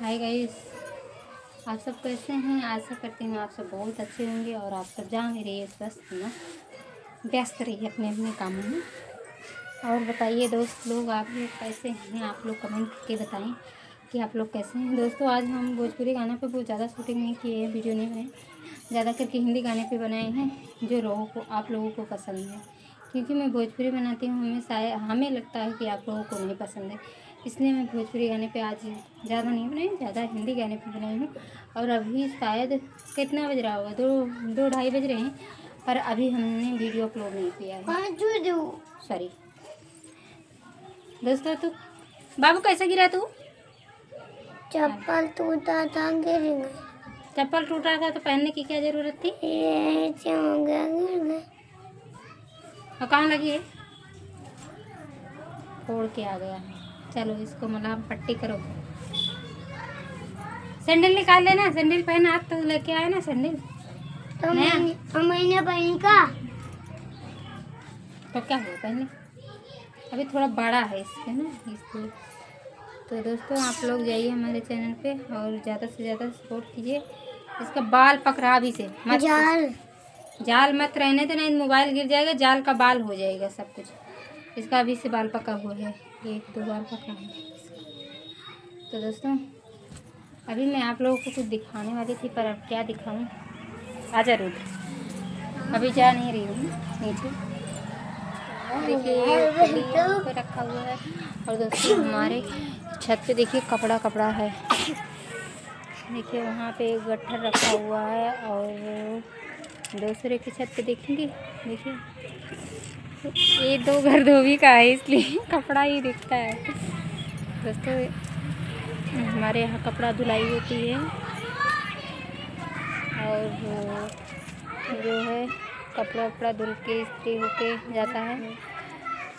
Hi guys आप सब कैसे हैं? आशा करती हूँ आप सब बहुत अच्छे होंगे और आप सब जहाँ भी रहिए स्वस्थ ना? व्यस्त रहिए अपने अपने कामों में। और बताइए दोस्त लोग, आप लोग कैसे हैं? आप लोग कमेंट करके बताएँ कि आप लोग कैसे हैं? दोस्तों, आज हम भोजपुरी गाना पे बहुत ज़्यादा शूटिंग नहीं किए हैं वीडियो नहीं बनाए। ज़्यादा करके हिंदी गाने पे बनाए हैं, जो लोगों को, आप लोगों को पसंद है। क्योंकि मैं भोजपुरी बनाती हूँ हमें शायद हमें लगता है कि आप लोगों को नहीं पसंद है। इसलिए मैं भोजपुरी गाने पे आज ज़्यादा नहीं बनाई ज़्यादा हिंदी गाने पे बनाई हूँ। और अभी शायद कितना बज रहा होगा? दो दो ढाई बज रहे हैं पर अभी हमने वीडियो अपलोड नहीं किया है। सॉरी। दोस्तों तू बाबू कैसे गिरा तू? चप्पल टूटा था गिर चप्पल टूटा था तो पहनने की क्या ज़रूरत थी? ये और कहाँ लगी है? फोड़ के आ गया है। चलो इसको मलाम पट्टी करो। सैंडल निकाल लेना। सैंडल पहना आप तो लेके आए ना सैंडल। तो? मैंने मैंने पहनी का? तो क्या हुआ पहले अभी थोड़ा बड़ा है इसके ना इसलिए तो दोस्तों आप लोग जाइए हमारे चैनल पे और ज़्यादा से ज़्यादा सपोर्ट कीजिए। इसका बाल पकड़ा अभी से। मत जाल मत रहने तो नहीं मोबाइल गिर जाएगा जाल का बाल हो जाएगा सब कुछ। इसका अभी से बाल पका हुआ है एक दो बार पका है। तो दोस्तों अभी मैं आप लोगों को कुछ दिखाने वाली थी पर अब क्या दिखाऊँ? आजा रुद्र। अभी जा नहीं रही हूँ नीचे। देखिए रखा हुआ है। और दोस्तों हमारे छत पे देखिए कपड़ा कपड़ा है। देखिए वहाँ पे गट्ठर रखा हुआ है और दूसरे की छत पे देखेंगे? देखिए। ये दो घर धोबी का है, इसलिए कपड़ा ही दिखता है। दोस्तों, हमारे यहाँ कपड़ा धुलाई होती है। और जो है, कपड़ा वपड़ा धुल के इस्त्री होके जाता है।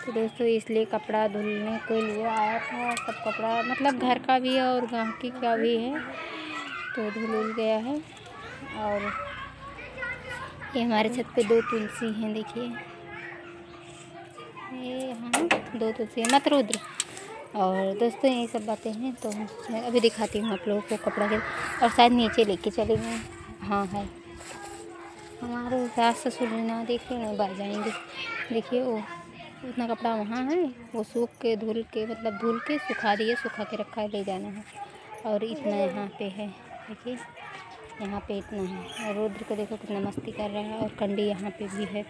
तो दोस्तों, इसलिए कपड़ा धुलने के लिए आया था। सब कपड़ा मतलब घर का भी है और गांकी का भी है। तो धुल गया है। और ये हमारे छत पे दो तुलसी हैं, देखिए। ये यहाँ दो तुलसी हैं, मत रुद्र। और दोस्तों, ये सब बातें हैं तो मैं अभी दिखाती हूँ आप लोगों को कपड़ा के। और शायद नीचे लेके चले गए। हाँ है। हमारे सास ससुर ना देखे ना बाहर जाएँगे। देखिए, वो उतना कपड़ा वहाँ है, वो सूख के, धुल के मतलब धुल के, सुखा दिए, सुखा के रखा है, ले जाना है। और इतना यहाँ पे है, देखिए। यहाँ पे इतना है। और रुद्र को देखो कितना मस्ती कर रहा है और कंडी यहाँ पे भी है।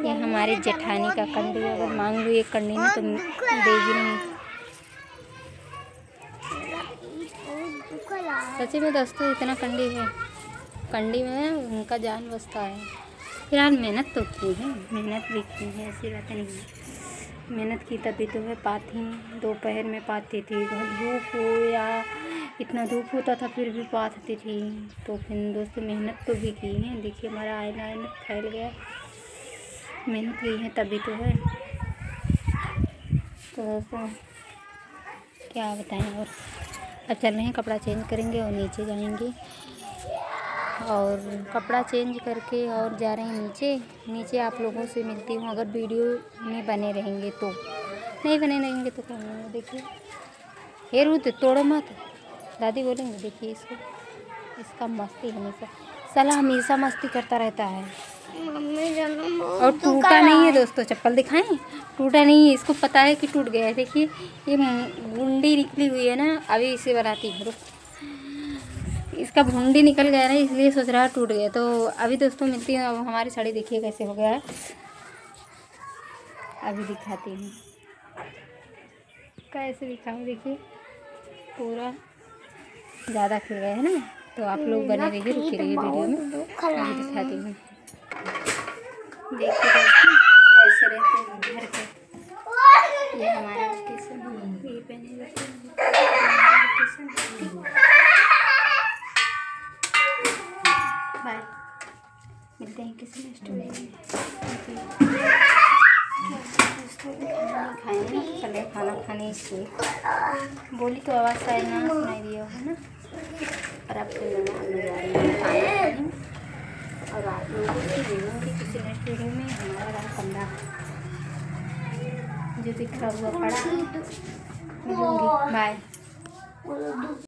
ये हमारे जेठानी का कंडी अगर मांग लो एक कंडी में तो देगी नहीं। सच्ची में दोस्तों, इतना कंडी है। कंडी में उनका जान बसता है। फ़िलहाल मेहनत तो की है। मेहनत भी की है। ऐसी बात नहीं है। मेहनत की तभी तो है पाती दोपहर में पाती थी। धूप हो या इतना धूप होता था, फिर भी पाती थी। तो फिर दोस्तों मेहनत तो भी की है। देखिए, हमारा आई लाइन फैल गया। मेहनत की है, तभी तो है। तो दोस्तों, क्या बताएँ और। अब चल रहे हैं, कपड़ा चेंज करेंगे और नीचे जाएँगे। और कपड़ा चेंज करके और जा रहे हैं नीचे। नीचे आप लोगों से मिलती हूँ। अगर वीडियो में बने रहेंगे तो। नहीं बने रहेंगे तो क्या होगा देखिए। ये रूत तोड़ो मत। दादी बोलेंगे देखिए इसको इसका मस्ती हमेशा साला हमेशा मस्ती करता रहता है। और टूटा नहीं है दोस्तों चप्पल दिखाएँ? टूटा नहीं है इसको पता है कि टूट गया है। देखिए ये गुंडी निकली हुई है ना अभी इसे बनाती हूँ इसका भुंडी निकल गया ना इसलिए सोच रहा है टूट गया। तो अभी दोस्तों मिलती है अब हमारी साड़ी देखिए कैसे हो गया। है अभी दिखाती हूँ। कैसे दिखाऊँ देखिए पूरा। ज़्यादा खिल गया है ना तो आप लोग बने रहिए रुके रहिए वीडियो में। दिखाती हूँ। देखिए ऐसे रहते हैं घर पे। ये हमारा लोकेशन ये हैं। लोकेशन बाय मिलते हैं किसी नेक्स्ट में। दोस्तों खाना चले खाना खाने इसलिए बोली तो आवाज़ शायद ना सुनाई दिया होगा ना और अब तो हूँ खाने और आप लोगों से मिलूँगी किसी नेक्स्ट वीडियो में हमारा रहा कमरा जो बिखरा हुआ पड़ा है मिलूँगी बाय